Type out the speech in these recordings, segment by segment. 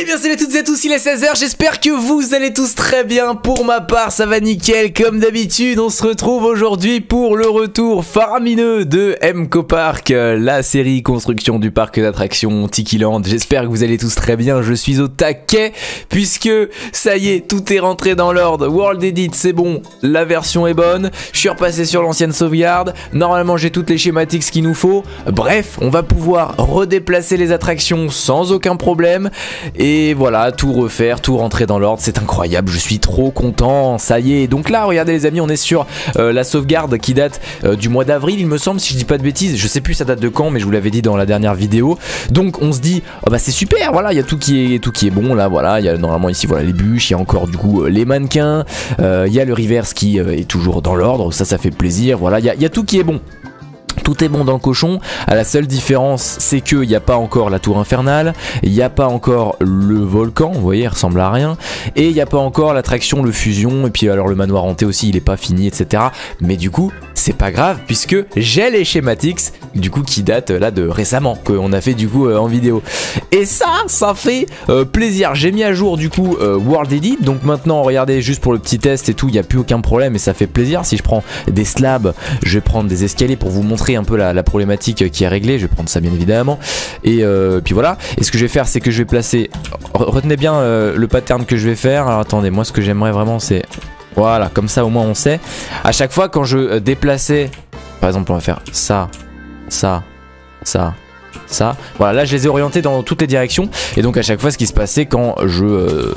Eh bien salut à toutes et à tous, il est 16h, j'espère que vous allez tous très bien, pour ma part ça va nickel, comme d'habitude on se retrouve aujourd'hui pour le retour faramineux de MCO Park, la série construction du parc d'attractions Tikiland, j'espère que vous allez tous très bien, je suis au taquet, puisque ça y est, tout est rentré dans l'ordre, World Edit c'est bon, la version est bonne, je suis repassé sur l'ancienne sauvegarde, normalement j'ai toutes les schématiques qu'il nous faut, bref, on va pouvoir redéplacer les attractions sans aucun problème, et voilà, tout refaire, tout rentrer dans l'ordre, c'est incroyable, je suis trop content, ça y est. Donc là, regardez les amis, on est sur euh, la sauvegarde qui date euh, du mois d'avril, il me semble, si je dis pas de bêtises. Je sais plus ça date de quand, mais je vous l'avais dit dans la dernière vidéo. Donc on se dit, oh bah c'est super, voilà, il y a tout qui est tout qui est bon là, voilà, il y a normalement ici voilà les bûches, il y a encore du coup euh, les mannequins, il y a le reverse qui est toujours dans l'ordre, ça ça fait plaisir, voilà, il y a tout qui est bon. Tout est bon dans le cochon. À la seule différence, c'est qu'il n'y a pas encore la tour infernale, il n'y a pas encore le volcan, vous voyez, il ressemble à rien, et il n'y a pas encore l'attraction, le fusion, et puis alors le manoir hanté aussi, il n'est pas fini, etc. Mais du coup, c'est pas grave, puisque j'ai les schématiques, du coup, qui datent là de récemment, qu'on a fait du coup euh, en vidéo. Et ça, ça fait euh, plaisir. J'ai mis à jour du coup euh, World Edit, donc maintenant, regardez, juste pour le petit test et tout, il n'y a plus aucun problème, et ça fait plaisir. Si je prends des slabs, je vais prendre des escaliers pour vous montrer un peu la, problématique qui est réglée. Je vais prendre ça bien évidemment. Et euh, puis voilà. Et ce que je vais faire, c'est que je vais placer. Retenez bien euh, le pattern que je vais faire. Alors attendez, moi ce que j'aimerais vraiment, c'est. Voilà, comme ça au moins on sait. À chaque fois quand je euh, déplaçais. Par exemple, on va faire ça, ça, ça, ça. Voilà, là je les ai orientés dans toutes les directions. Et donc à chaque fois, ce qui se passait quand je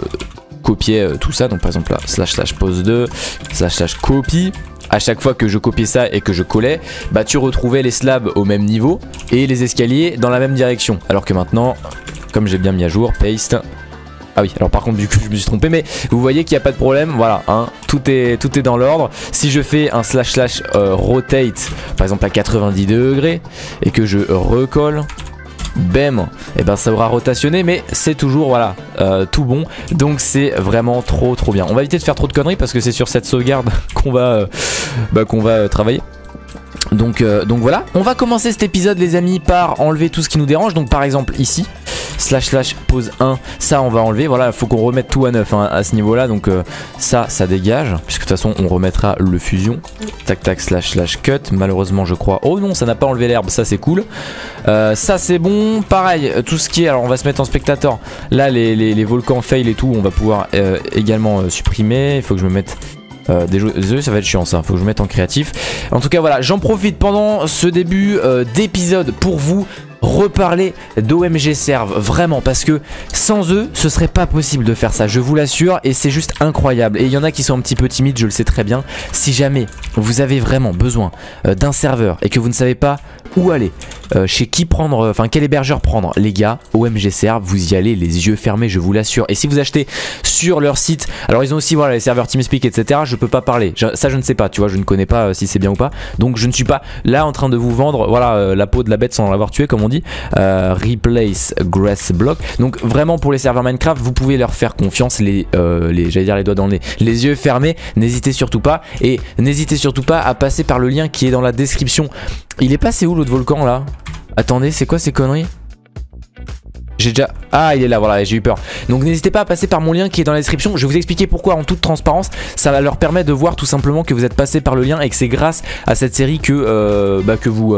copiais tout ça, donc par exemple là, slash slash pose 2, slash slash copie à chaque fois que je copiais ça et que je collais, bah tu retrouvais les slabs au même niveau et les escaliers dans la même direction. Alors que maintenant, comme j'ai bien mis à jour, paste. Ah oui, alors par contre du coup je me suis trompé, mais vous voyez qu'il n'y a pas de problème, voilà, hein, tout, est, tout est dans l'ordre. Si je fais un slash slash euh, rotate, par exemple à 90 degrés, et que je recolle, bam, et eh ben ça aura rotationné, mais c'est toujours voilà euh, tout bon. Donc c'est vraiment trop trop bien. On va éviter de faire trop de conneries parce que c'est sur cette sauvegarde qu'on va, euh, bah, qu'on va euh, travailler. Donc, donc voilà, on va commencer cet épisode les amis par enlever tout ce qui nous dérange. Donc par exemple ici, slash slash pause 1 ça on va enlever. Voilà il faut qu'on remette tout à neuf hein, à ce niveau là donc euh, ça ça dégage. Puisque de toute façon on remettra le fusion. Tac tac slash slash cut. Malheureusement je crois. Oh non ça n'a pas enlevé l'herbe. Ça c'est cool. Euh, ça c'est bon. Pareil tout ce qui est alors on va se mettre en spectateur. Là les, volcans fail et tout on va pouvoir euh, également supprimer. Il faut que je me mette désolé ça va être chiant ça, faut que je me mette en créatif. En tout cas voilà, j'en profite pendant ce début d'épisode pour vous reparler d'OMG Serve, vraiment, parce que sans eux, ce serait pas possible de faire ça, je vous l'assure, et c'est juste incroyable. Et il y en a qui sont un petit peu timides, je le sais très bien. Si jamais vous avez vraiment besoin euh, d'un serveur et que vous ne savez pas où aller, euh, chez qui prendre, euh, enfin quel hébergeur prendre, les gars, OMG Serve, vous y allez les yeux fermés, je vous l'assure. Et si vous achetez sur leur site, alors ils ont aussi voilà les serveurs TeamSpeak, etc. Je peux pas parler, ça je ne sais pas, tu vois, je ne connais pas si c'est bien ou pas. Donc je ne suis pas là en train de vous vendre, voilà, la peau de la bête sans l'avoir tué, comme on dit. Euh, replace Grass Block. Donc vraiment pour les serveurs Minecraft, vous pouvez leur faire confiance, les, euh, les j'allais dire les doigts dans les, les yeux fermés. N'hésitez surtout pas et n'hésitez surtout pas à passer par le lien qui est dans la description. Il est passé où l'autre volcan là? Attendez, c'est quoi ces conneries? J'ai déjà... Ah, il est là, voilà, j'ai eu peur. Donc n'hésitez pas à passer par mon lien qui est dans la description. Je vais vous expliquer pourquoi en toute transparence. Ça leur permettre de voir tout simplement que vous êtes passé par le lien et que c'est grâce à cette série que, euh, bah, que vous...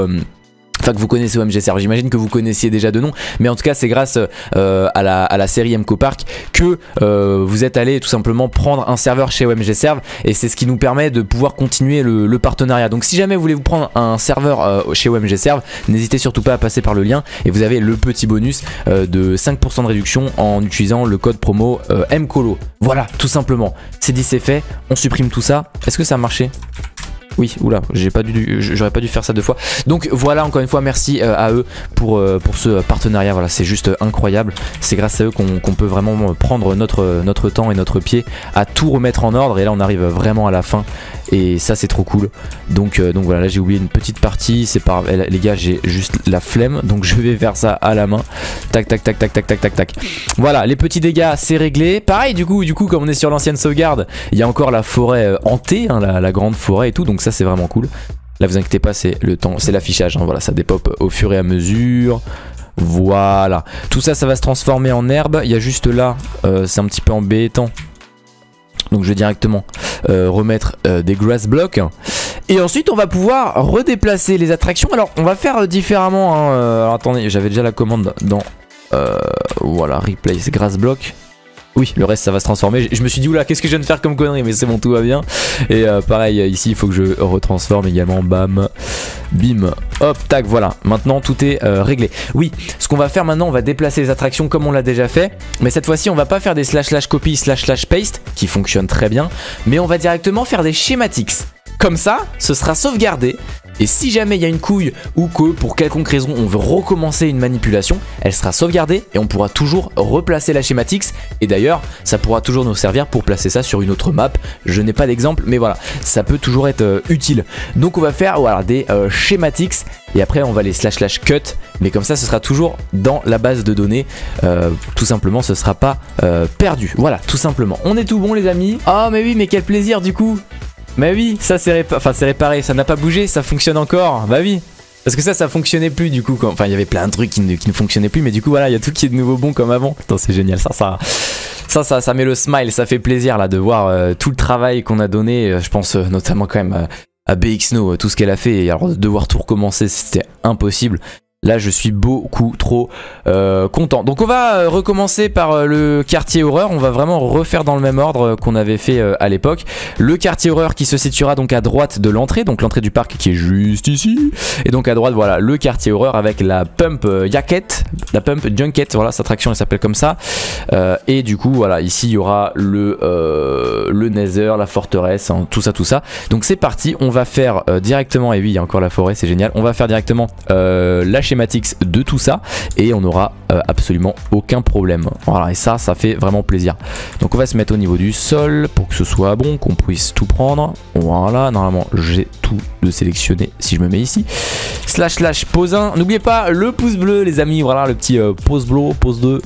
Enfin que vous connaissez OMG Serve, j'imagine que vous connaissiez déjà de nom, mais en tout cas c'est grâce euh, à, la, série MCO Park que euh, vous êtes allé tout simplement prendre un serveur chez OMG Serve et c'est ce qui nous permet de pouvoir continuer le, partenariat. Donc si jamais vous voulez vous prendre un serveur euh, chez OMG Serve, n'hésitez surtout pas à passer par le lien et vous avez le petit bonus de 5% de réduction en utilisant le code promo MCOLO. Voilà, tout simplement. C'est dit, c'est fait, on supprime tout ça. Est-ce que ça a marché? Oui, oula, j'ai j'aurais pas dû faire ça deux fois. Donc voilà, encore une fois, merci euh, à eux pour, euh, pour ce partenariat. Voilà, c'est juste incroyable. C'est grâce à eux qu'on peut vraiment prendre notre, temps et notre pied à tout remettre en ordre. Et là, on arrive vraiment à la fin. Et ça, c'est trop cool. Donc, euh, donc voilà, là, j'ai oublié une petite partie. C'est pas les gars, j'ai juste la flemme. Donc je vais faire ça à la main. Tac, tac, tac, tac, tac, tac, tac, tac. Voilà, les petits dégâts, c'est réglé. Pareil, du coup, du coup, comme on est sur l'ancienne sauvegarde, il y a encore la forêt hantée, hein, la, la grande forêt et tout. Donc ça c'est vraiment cool. Là vous inquiétez pas, c'est le temps, c'est l'affichage, hein, voilà, ça dépop au fur et à mesure. Voilà. Tout ça, ça va se transformer en herbe. Il y a juste là, euh, c'est un petit peu embêtant. Donc je vais directement euh, remettre euh, des grass blocks. Et ensuite on va pouvoir redéplacer les attractions. Alors on va faire différemment. Hein. Attendez, j'avais déjà la commande dans... voilà, replace grass block. Oui, le reste ça va se transformer. Je me suis dit, oula, qu'est-ce que je viens de faire comme connerie? Mais c'est bon, tout va bien. Et euh, pareil, ici, il faut que je retransforme également. Bam, bim, hop, tac, voilà. Maintenant, tout est euh, réglé. Oui, ce qu'on va faire maintenant, on va déplacer les attractions comme on l'a déjà fait. Mais cette fois-ci, on va pas faire des slash slash copy slash slash paste, qui fonctionnent très bien. Mais on va directement faire des schématiques. Comme ça, ce sera sauvegardé et si jamais il y a une couille ou que pour quelconque raison on veut recommencer une manipulation, elle sera sauvegardée et on pourra toujours replacer la schématix. Et d'ailleurs, ça pourra toujours nous servir pour placer ça sur une autre map. Je n'ai pas d'exemple, mais voilà, ça peut toujours être euh, utile. Donc on va faire des euh, et après on va les slash slash cut. Mais comme ça, ce sera toujours dans la base de données. Euh, tout simplement, ce sera pas perdu. Voilà, tout simplement. On est tout bon les amis. Oh mais oui, mais quel plaisir du coup mais oui, ça c'est réparé, enfin, réparé, ça n'a pas bougé, ça fonctionne encore. Bah oui. Parce que ça, ça fonctionnait plus du coup. Enfin, il y avait plein de trucs qui ne, fonctionnaient plus, mais du coup, voilà, il y a tout qui est de nouveau bon comme avant. Putain, c'est génial, ça, ça, ça, ça, met le smile, ça fait plaisir là de voir euh, tout le travail qu'on a donné. Euh, je pense euh, notamment quand même à BXNO, tout ce qu'elle a fait. Et alors de devoir tout recommencer, c'était impossible. Là, je suis beaucoup trop euh, content. Donc, on va euh, recommencer par euh, le quartier horreur. On va vraiment refaire dans le même ordre qu'on avait fait à l'époque. Le quartier horreur qui se situera donc à droite de l'entrée. Donc, l'entrée du parc qui est juste ici. Et donc, à droite, voilà, le quartier horreur avec la pump Yaket. La pump Junket. Voilà, cette attraction, elle s'appelle comme ça. et du coup, voilà, ici, il y aura le, le Nether, la forteresse, hein, tout ça, tout ça. Donc, c'est parti. On va faire directement, et oui, il y a encore la forêt, c'est génial. On va faire directement de tout ça et on n'aura euh, absolument aucun problème. Voilà, et ça, ça fait vraiment plaisir. Donc on va se mettre au niveau du sol pour que ce soit bon, qu'on puisse tout prendre. Voilà, normalement j'ai tout de sélectionné si je me mets ici. Slash slash pose 1. N'oubliez pas le pouce bleu les amis, voilà le petit euh, pause bleu, pause 2.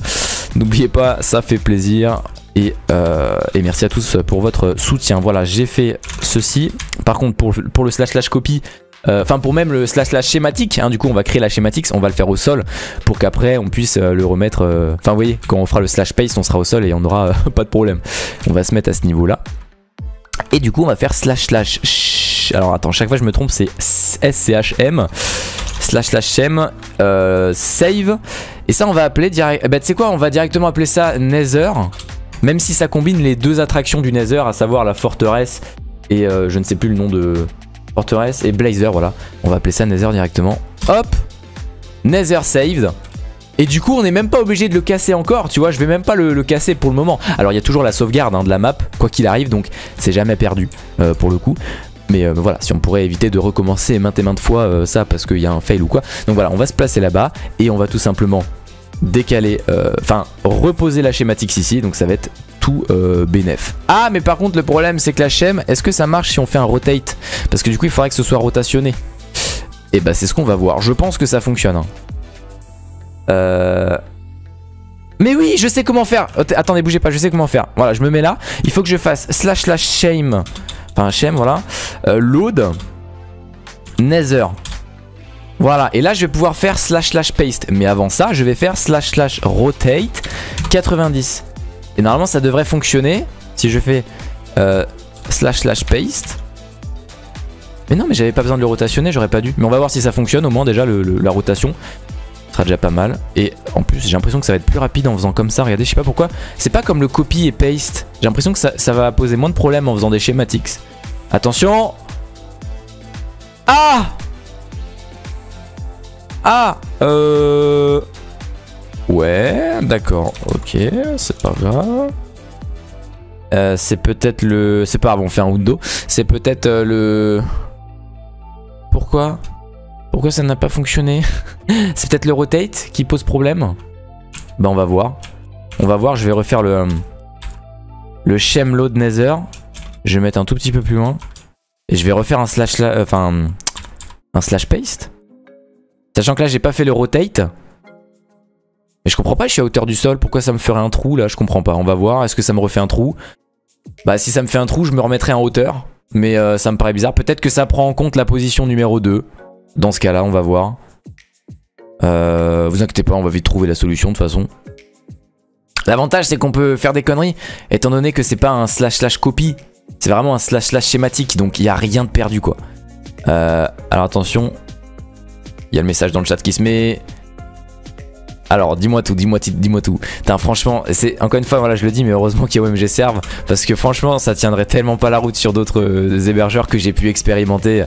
N'oubliez pas, ça fait plaisir. Et, euh, et, merci à tous pour votre soutien. Voilà, j'ai fait ceci. Par contre, pour, pour le slash slash euh, enfin pour même le slash slash schématique, hein, du coup on va créer la schématique, on va le faire au sol pour qu'après on puisse euh, le remettre, euh, enfin vous voyez quand on fera le slash paste on sera au sol et on n'aura pas de problème. On va se mettre à ce niveau là. Et du coup on va faire slash slash, alors attends chaque fois je me trompe c'est SCHM, slash slash m save, et ça on va appeler direct, bah tu sais quoi on va directement appeler ça Nether, même si ça combine les deux attractions du Nether, à savoir la forteresse et je ne sais plus le nom de forteresse et blazer, voilà. On va appeler ça Nether directement. Hop Nether saved. Et du coup, on n'est même pas obligé de le casser encore, tu vois, je vais même pas le, casser pour le moment. Alors, il y a toujours la sauvegarde hein, de la map, quoi qu'il arrive, donc c'est jamais perdu euh, pour le coup. Mais euh, voilà, si on pourrait éviter de recommencer maintes et maintes fois euh, ça parce qu'il y a un fail ou quoi. Donc voilà, on va se placer là-bas et on va tout simplement décaler, enfin reposer la schématique ici. Donc ça va être tout euh. Ah mais par contre le problème c'est que la chaîne, est-ce que ça marche si on fait un rotate? Parce que du coup il faudrait que ce soit rotationné. Et bah c'est ce qu'on va voir. Je pense que ça fonctionne. Hein. Euh... Mais oui, je sais comment faire. Oh, attendez, bougez pas, je sais comment faire. Voilà, je me mets là. Il faut que je fasse slash slash shame. Enfin, shame, voilà. Euh, load. Nether. Voilà, et là je vais pouvoir faire slash slash paste. Mais avant ça, je vais faire slash slash rotate 90. Et normalement ça devrait fonctionner si je fais euh, slash slash paste. Mais non mais j'avais pas besoin de le rotationner, j'aurais pas dû. Mais on va voir si ça fonctionne au moins déjà la rotation. Sera déjà pas mal. Et en plus j'ai l'impression que ça va être plus rapide en faisant comme ça. Regardez, je sais pas pourquoi. C'est pas comme le copy et paste. J'ai l'impression que ça, ça va poser moins de problèmes en faisant des schématiques. Attention Ah Ah Euh... Ouais, d'accord, ok, c'est pas grave. Euh, c'est peut-être le... C'est pas grave, on fait un window. C'est peut-être euh, le... Pourquoi Pourquoi ça n'a pas fonctionné? C'est peut-être le rotate qui pose problème? Bah on va voir. On va voir, je vais refaire le... Le shem load nether. Je vais mettre un tout petit peu plus loin. Et je vais refaire un slash... Enfin... Un slash paste. Sachant que là j'ai pas fait le rotate. Mais je comprends pas, je suis à hauteur du sol, pourquoi ça me ferait un trou là Je comprends pas, on va voir, est-ce que ça me refait un trou? Bah si ça me fait un trou, je me remettrai en hauteur. Mais euh, ça me paraît bizarre, peut-être que ça prend en compte la position numéro 2. Dans ce cas-là, on va voir. Euh, vous inquiétez pas, on va vite trouver la solution de toute façon. L'avantage c'est qu'on peut faire des conneries, étant donné que c'est pas un slash slash copie, c'est vraiment un slash slash schématique, donc il n'y a rien de perdu quoi. Euh, alors attention, il y a le message dans le chat qui se met. Alors, dis-moi tout, dis-moi dis-moi tout. franchement, c'est encore une fois, voilà, je le dis, mais heureusement qu'IOMG serve parce que franchement, ça tiendrait tellement pas la route sur d'autres euh, hébergeurs que j'ai pu expérimenter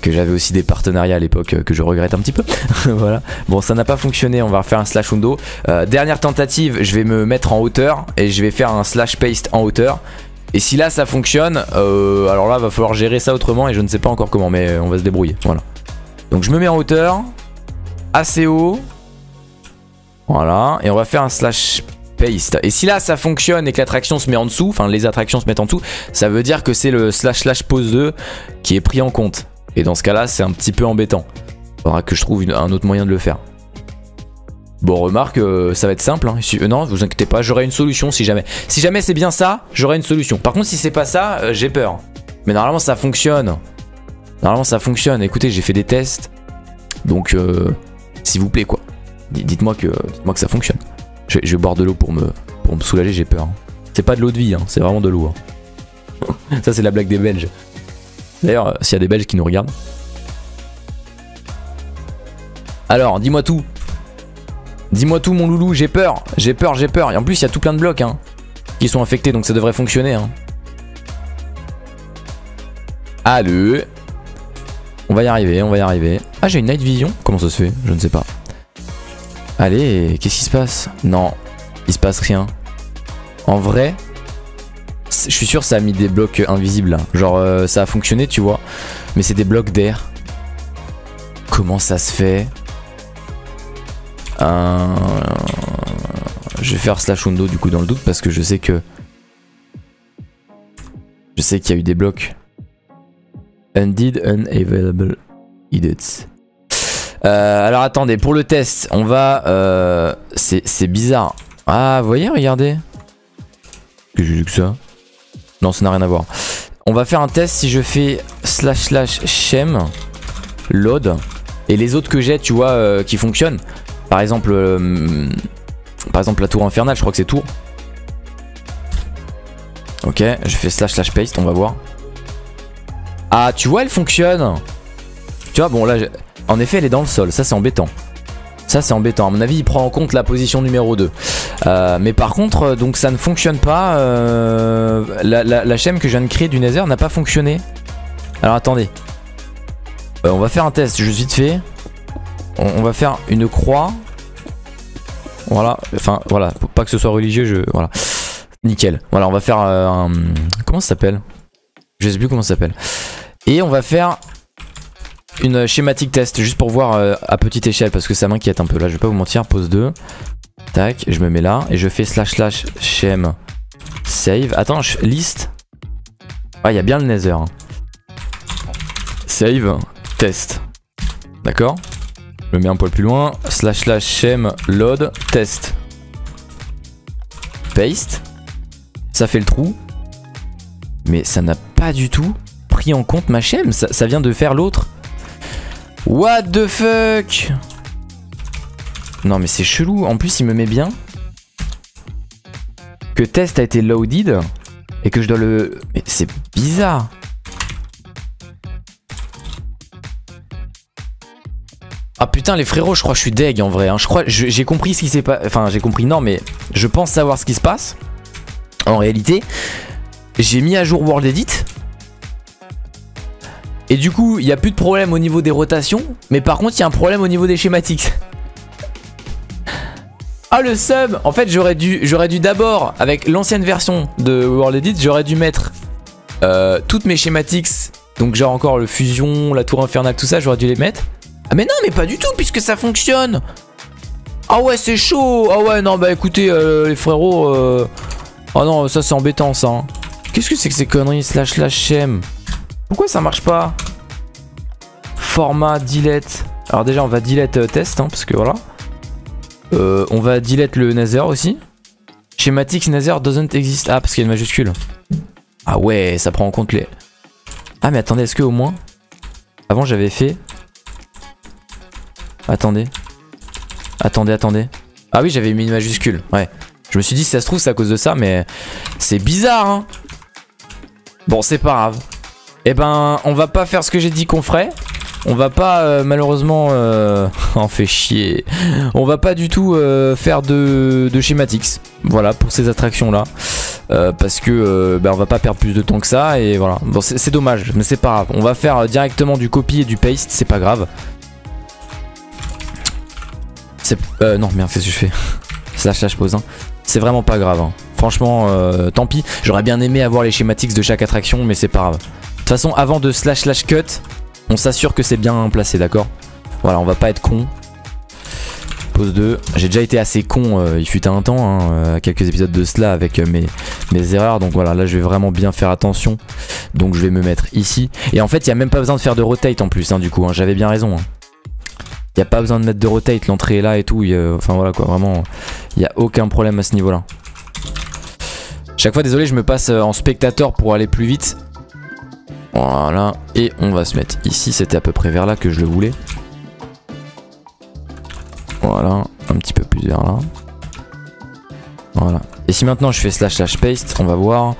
que j'avais aussi des partenariats à l'époque euh, que je regrette un petit peu. voilà. Bon, ça n'a pas fonctionné, on va refaire un slash undo. Euh, dernière tentative, je vais me mettre en hauteur et je vais faire un slash paste en hauteur. Et si là ça fonctionne, alors là va falloir gérer ça autrement et je ne sais pas encore comment, mais on va se débrouiller. Voilà. Donc je me mets en hauteur, assez haut, voilà, et on va faire un slash paste. Et si là ça fonctionne et que l'attraction se met en dessous, enfin les attractions se mettent en dessous, ça veut dire que c'est le slash slash pose 2 qui est pris en compte. Et dans ce cas là c'est un petit peu embêtant. Faudra que je trouve un autre moyen de le faire. Bon remarque, euh, ça va être simple. Hein. Euh, non, vous inquiétez pas, j'aurai une solution si jamais. Si jamais c'est bien ça, j'aurai une solution. Par contre si c'est pas ça, euh, j'ai peur. Mais normalement ça fonctionne. Normalement ça fonctionne. Écoutez, j'ai fait des tests. Donc s'il vous plaît quoi. Dites-moi que, que ça fonctionne. Je, vais boire de l'eau pour me, soulager, j'ai peur. Hein. C'est pas de l'eau de vie, hein, c'est vraiment de l'eau. Hein. ça, c'est la blague des Belges. D'ailleurs, euh, s'il y a des Belges qui nous regardent. Alors, dis-moi tout. Dis-moi tout, mon loulou, j'ai peur. J'ai peur, j'ai peur. Et en plus, il y a tout plein de blocs qui sont infectés, donc ça devrait fonctionner. Hein. Allez. On va y arriver, on va y arriver. Ah, j'ai une night vision? Comment ça se fait? Je ne sais pas. Allez, qu'est-ce qui se passe? Non, il se passe rien. En vrai, je suis sûr ça a mis des blocs invisibles. Genre euh, ça a fonctionné, tu vois. Mais c'est des blocs d'air. Comment ça se fait? Je vais faire slash undo du coup dans le doute parce que je sais que... Je sais qu'il y a eu des blocs. Undid, unavailable, edits. Euh, alors attendez, pour le test, on va... Euh, c'est bizarre. Ah, vous voyez, regardez. Que j'ai que ça Non, ça n'a rien à voir. On va faire un test si je fais slash slash shem load et les autres que j'ai, tu vois, euh, qui fonctionnent. Par exemple, par exemple la tour infernale, je crois que c'est tour. Ok, je fais slash slash paste, on va voir. Ah, tu vois, elle fonctionne. Tu vois, bon là, en effet, elle est dans le sol. Ça, c'est embêtant. Ça, c'est embêtant. À mon avis, il prend en compte la position numéro 2. Euh, mais par contre, euh, donc ça ne fonctionne pas. Euh, la, chaîne que je viens de créer du Nether n'a pas fonctionné. Alors attendez. on va faire un test juste vite fait. On, va faire une croix. Voilà. Enfin, voilà. Pour pas que ce soit religieux, je. Voilà. Nickel. Voilà, on va faire. Comment ça s'appelle? Je sais plus comment ça s'appelle. Et on va faire une schématique test juste pour voir euh, à petite échelle parce que ça m'inquiète un peu. Là, je vais pas vous mentir. Pause 2. Tac, je me mets là et je fais slash slash schem save. Attends, je liste. Ah, il y a bien le nether. Hein. Save, test. D'accord Je me mets un poil plus loin. Slash slash load test. Paste. Ça fait le trou. Mais ça n'a pas du tout pris en compte ma chaîne. ça vient de faire l'autre. What the fuck? Non mais c'est chelou, en plus il me met bien que test a été loaded et que je dois le... Mais c'est bizarre. Ah putain les frérots je crois que je suis deg en vrai hein. Je crois j'ai compris ce qui s'est pas... Enfin j'ai compris non mais je pense savoir ce qui se passe. En réalité J'ai mis à jour World Edit et du coup, il n'y a plus de problème au niveau des rotations. Mais par contre, il y a un problème au niveau des schématiques. Ah le sub En fait j'aurais dû, dû d'abord avec l'ancienne version de World Edit J'aurais dû mettre euh, toutes mes schématiques Donc genre encore le fusion, la tour infernale, tout ça J'aurais dû les mettre Ah mais non mais pas du tout puisque ça fonctionne Ah ouais c'est chaud Ah ouais non bah écoutez euh, les frérots euh... Oh non ça c'est embêtant ça hein. Qu'est-ce que c'est que ces conneries slash slash shem pourquoi ça marche pas Format delete. Alors déjà on va delete euh, test hein, parce que voilà. Euh, on va delete le Nether aussi. Schematics Nether doesn't exist. Ah parce qu'il y a une majuscule. Ah ouais ça prend en compte les... Ah mais attendez est-ce que au moins... Avant j'avais fait... Attendez. Attendez, attendez. Ah oui, j'avais mis une majuscule. Ouais. Je me suis dit, si ça se trouve, c'est à cause de ça, mais c'est bizarre, hein. Bon, c'est pas grave. Eh ben, on va pas faire ce que j'ai dit qu'on ferait. On va pas euh, malheureusement euh, en fait chier. On va pas du tout euh, faire de, de schématics. Voilà pour ces attractions là. parce que ben, on va pas perdre plus de temps que ça et voilà. C'est dommage mais c'est pas grave. On va faire directement du copy et du paste, c'est pas grave. C'est non merde qu'est-ce que je fais? Slash slash pose hein. C'est vraiment pas grave. Hein. Franchement tant pis. J'aurais bien aimé avoir les schématiques de chaque attraction mais c'est pas grave. Façon avant de slash slash cut on s'assure que c'est bien placé, d'accord Voilà, on va pas être con. Pause 2. J'ai déjà été assez con, euh, il fut un temps, hein, euh, quelques épisodes de cela avec euh, mes, mes erreurs. Donc voilà, là je vais vraiment bien faire attention. Donc je vais me mettre ici. Et en fait, il n'y a même pas besoin de faire de rotate en plus, hein, du coup. Hein, j'avais bien raison. Il n'y a pas besoin de mettre de rotate, l'entrée est là et tout. enfin voilà quoi, vraiment, il n'y a aucun problème à ce niveau-là. Chaque fois, désolé, je me passe en spectateur pour aller plus vite. Voilà. Et on va se mettre ici. C'était à peu près vers là que je le voulais. Voilà. Un petit peu plus vers là. Voilà. Et si maintenant je fais slash slash paste, on va voir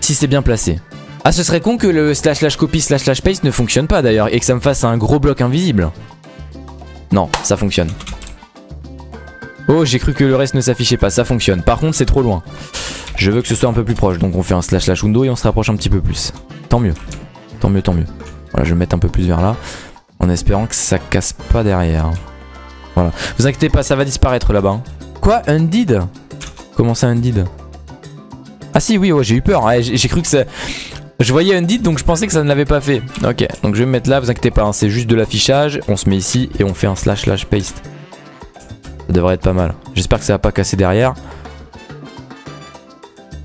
si c'est bien placé. Ah, ce serait con que le slash slash copy slash slash paste ne fonctionne pas d'ailleurs et que ça me fasse un gros bloc invisible. Non, ça fonctionne. Oh, j'ai cru que le reste ne s'affichait pas, ça fonctionne. Par contre, c'est trop loin. Je veux que ce soit un peu plus proche, donc on fait un slash slash window et on se rapproche un petit peu plus. Tant mieux. Tant mieux, tant mieux. Voilà, je vais mettre un peu plus vers là. En espérant que ça casse pas derrière. Voilà. Vous inquiétez pas, ça va disparaître là-bas. Hein. Quoi Undead? Comment ça Undead? Ah si, oui, j'ai eu peur. j'ai cru que ça... Je voyais Undead donc je pensais que ça ne l'avait pas fait. Ok, donc je vais me mettre là, vous inquiétez pas, hein, c'est juste de l'affichage. On se met ici et on fait un slash slash paste. Ça devrait être pas mal. J'espère que ça va pas casser derrière.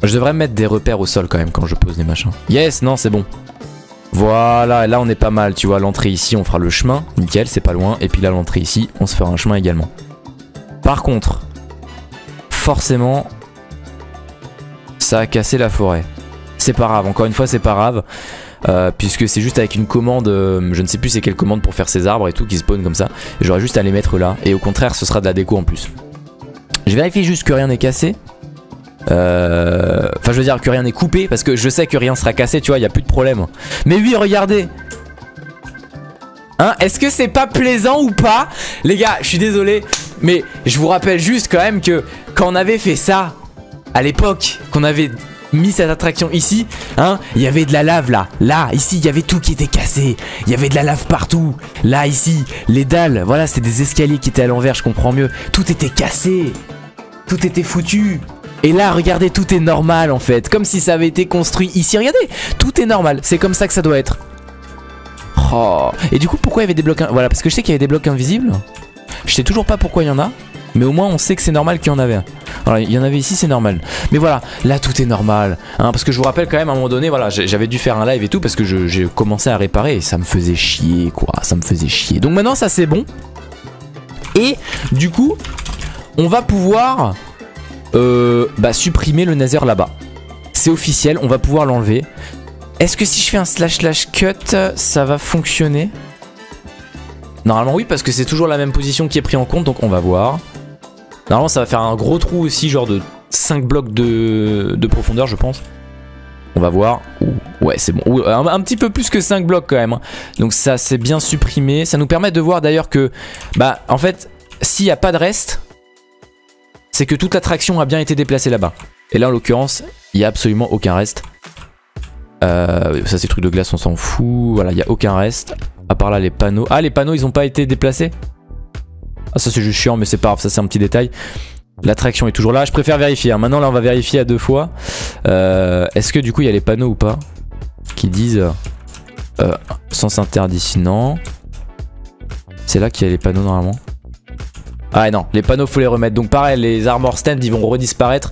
Je devrais mettre des repères au sol quand même quand je pose les machins. Yes, non, c'est bon. Voilà, là on est pas mal, tu vois, l'entrée ici, on fera le chemin, nickel, c'est pas loin. Et puis là, l'entrée ici, on se fera un chemin également. Par contre, forcément, ça a cassé la forêt. C'est pas grave, encore une fois, c'est pas grave. Euh, puisque c'est juste avec une commande, euh, je ne sais plus c'est quelle commande pour faire ces arbres et tout qui spawn comme ça. J'aurais juste à les mettre là. Et au contraire, ce sera de la déco en plus. Je vérifie juste que rien n'est cassé. Euh, enfin, je veux dire que rien n'est coupé parce que je sais que rien sera cassé, tu vois, il n'y a plus de problème. Mais oui, regardez. Hein, est-ce que c'est pas plaisant ou pas? Les gars, je suis désolé, mais je vous rappelle juste quand même que quand on avait fait ça à l'époque, qu'on avait mis cette attraction ici, hein, il y avait de la lave là, là, ici, il y avait tout qui était cassé, il y avait de la lave partout, là, ici, les dalles, voilà, c'était des escaliers qui étaient à l'envers, je comprends mieux, tout était cassé, tout était foutu, et là, regardez, tout est normal en fait. Comme si ça avait été construit ici. Regardez, tout est normal. C'est comme ça que ça doit être. Oh. Et du coup, pourquoi il y avait des blocs... Voilà, parce que je sais qu'il y avait des blocs invisibles. Je sais toujours pas pourquoi il y en a. Mais au moins, on sait que c'est normal qu'il y en avait Alors, il y en avait ici, c'est normal. Mais voilà, là, tout est normal. Hein, parce que je vous rappelle quand même, à un moment donné, voilà, j'avais dû faire un live et tout parce que j'ai commencé à réparer et ça me faisait chier, quoi. Ça me faisait chier. Donc maintenant, ça, c'est bon. Et du coup, on va pouvoir euh, bah, supprimer le Nether là-bas. C'est officiel, on va pouvoir l'enlever. Est-ce que si je fais un slash slash cut, ça va fonctionner? Normalement oui, parce que c'est toujours la même position qui est pris en compte, donc on va voir. Normalement ça va faire un gros trou aussi, genre de 5 blocs de, profondeur je pense. On va voir. ouais, c'est bon. un, petit peu plus que 5 blocs quand même. Hein. Donc ça, c'est bien supprimé. Ça nous permet de voir d'ailleurs que, bah, en fait, s'il n'y a pas de reste, c'est que toute l'attraction a bien été déplacée là-bas. Et là, en l'occurrence, il n'y a absolument aucun reste. Euh, ça, c'est truc de glace, on s'en fout. Voilà, il n'y a aucun reste. À part là, les panneaux. Ah, les panneaux, ils n'ont pas été déplacés? Ah, ça, c'est juste chiant, mais c'est pas grave, ça, c'est un petit détail. L'attraction est toujours là. Je préfère vérifier. Hein. Maintenant, là, on va vérifier à deux fois. Euh, est-ce que du coup, il y a les panneaux ou pas Qui disent euh, sens interdit Non. C'est là qu'il y a les panneaux normalement. Ah non, les panneaux faut les remettre. Donc pareil, les armor stands ils vont redisparaître.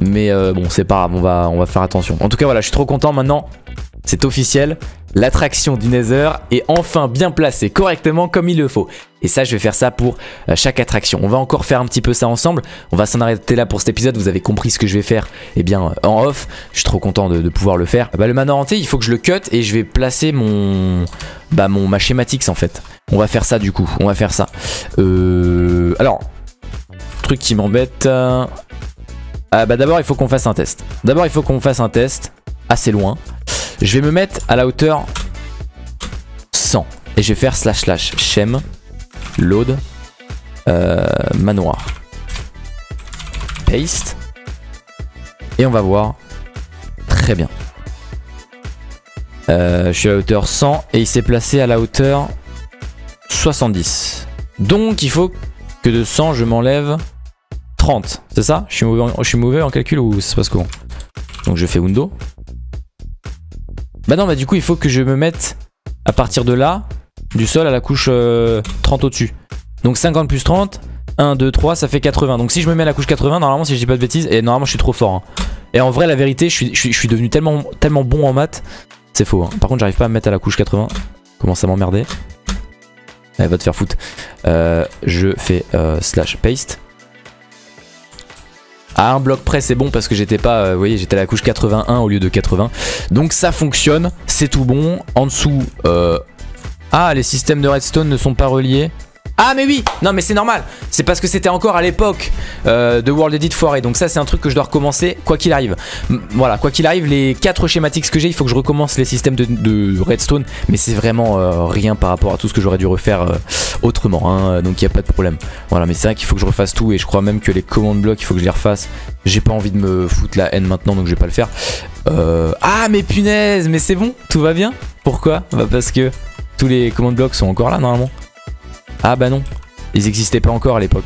Mais euh, bon, c'est pas grave, on va, on va faire attention. En tout cas, voilà, je suis trop content maintenant. C'est officiel. l'attraction du Nether est enfin bien placée correctement comme il le faut. Et ça, je vais faire ça pour euh, chaque attraction. On va encore faire un petit peu ça ensemble. On va s'en arrêter là pour cet épisode. Vous avez compris ce que je vais faire eh bien, en off. Je suis trop content de, pouvoir le faire. Bah, le manoir hanté, il faut que je le cut et je vais placer mon, bah, mon, ma schématix en fait. On va faire ça du coup. On va faire ça. Euh, alors, truc qui m'embête. Ah, bah d'abord, il faut qu'on fasse un test. D'abord, il faut qu'on fasse un test assez loin. Je vais me mettre à la hauteur 100. Et je vais faire slash slash shem load euh, manoir. Paste. Et on va voir. Très bien. Euh, je suis à la hauteur 100 et il s'est placé à la hauteur 70. Donc il faut que de 100 je m'enlève 30. C'est ça? Je suis, mauvais en, calcul ou ça se passe comment Donc je fais Undo. Bah non, bah du coup, il faut que je me mette à partir de là, du sol à la couche 30 euh, au-dessus. Donc 50 plus 30, 1, 2, 3, ça fait 80. Donc si je me mets à la couche 80, normalement, si je dis pas de bêtises, et normalement, je suis trop fort. Hein. Et en vrai, la vérité, je suis, devenu tellement, tellement bon en maths. C'est faux. Hein. Par contre, j'arrive pas à me mettre à la couche 80. Commence à m'emmerder. Elle va te faire foutre. Euh, je fais euh, slash paste. À un bloc près c'est bon parce que j'étais pas, euh, vous voyez j'étais à la couche 81 au lieu de 80. Donc ça fonctionne, c'est tout bon. En dessous, euh... ah les systèmes de redstone ne sont pas reliés. Ah mais oui. Non mais c'est normal. C'est parce que c'était encore à l'époque euh, de World Edit foiré. Donc ça c'est un truc que je dois recommencer quoi qu'il arrive. Voilà quoi qu'il arrive les 4 schématiques que j'ai Il faut que je recommence les systèmes de, redstone. Mais c'est vraiment euh, rien par rapport à tout ce que j'aurais dû refaire euh, autrement hein, Donc il n'y a pas de problème. Voilà mais c'est vrai qu'il faut que je refasse tout. Et je crois même que les commandes blocs il faut que je les refasse. J'ai pas envie de me foutre la haine maintenant donc je vais pas le faire. Ah mais punaise Mais c'est bon Tout va bien. Pourquoi? Bah parce que tous les commandes blocs sont encore là normalement ah bah non, ils n'existaient pas encore à l'époque.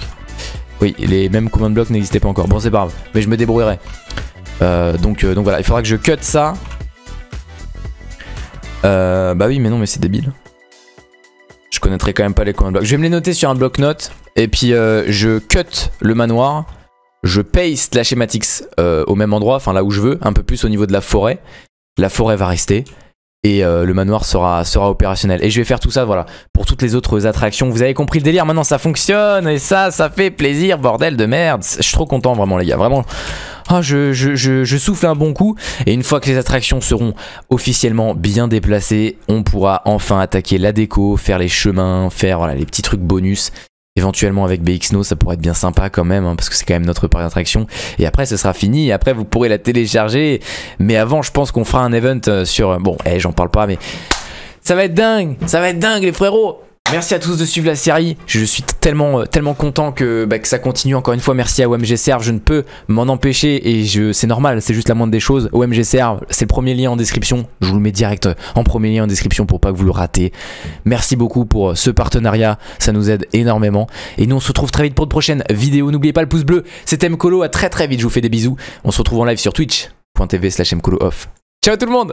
Oui, les mêmes command blocks n'existaient pas encore. Bon, c'est pas grave, mais je me débrouillerai. Euh, donc, euh, donc voilà, il faudra que je cut ça. Euh, bah oui, mais non, mais c'est débile. Je connaîtrai quand même pas les command blocks. Je vais me les noter sur un bloc-notes. Et puis, je cut le manoir. Je paste la schématix au même endroit, enfin là où je veux, un peu plus au niveau de la forêt. La forêt va rester et euh, le manoir sera, sera opérationnel. Et je vais faire tout ça, voilà, pour toutes les autres attractions. Vous avez compris le délire, maintenant ça fonctionne, et ça, ça fait plaisir, bordel de merde. Je suis trop content, vraiment, les gars, vraiment. Oh, je, je, souffle un bon coup, et une fois que les attractions seront officiellement bien déplacées, on pourra enfin attaquer la déco, faire les chemins, faire les petits trucs bonus, éventuellement avec BXNO ça pourrait être bien sympa quand même hein, parce que c'est quand même notre parc d'attraction. Et après ce sera fini. Et après vous pourrez la télécharger. Mais avant je pense qu'on fera un event euh, sur bon eh, j'en parle pas mais ça va être dingue. Ça va être dingue les frérots Merci à tous de suivre la série. Je suis tellement, euh, tellement content que, bah, que ça continue. Encore une fois, merci à OMG Serve. Je ne peux m'en empêcher et c'est normal. C'est juste la moindre des choses. OMG Serve, c'est le premier lien en description. Je vous le mets direct euh, en premier lien en description pour pas que vous le ratez. Merci beaucoup pour euh, ce partenariat. Ça nous aide énormément. Et nous, on se retrouve très vite pour de prochaines vidéos. N'oubliez pas le pouce bleu. C'était Mkolo. À très très vite. Je vous fais des bisous. On se retrouve en live sur twitch.tv slash Mkolo off. Ciao tout le monde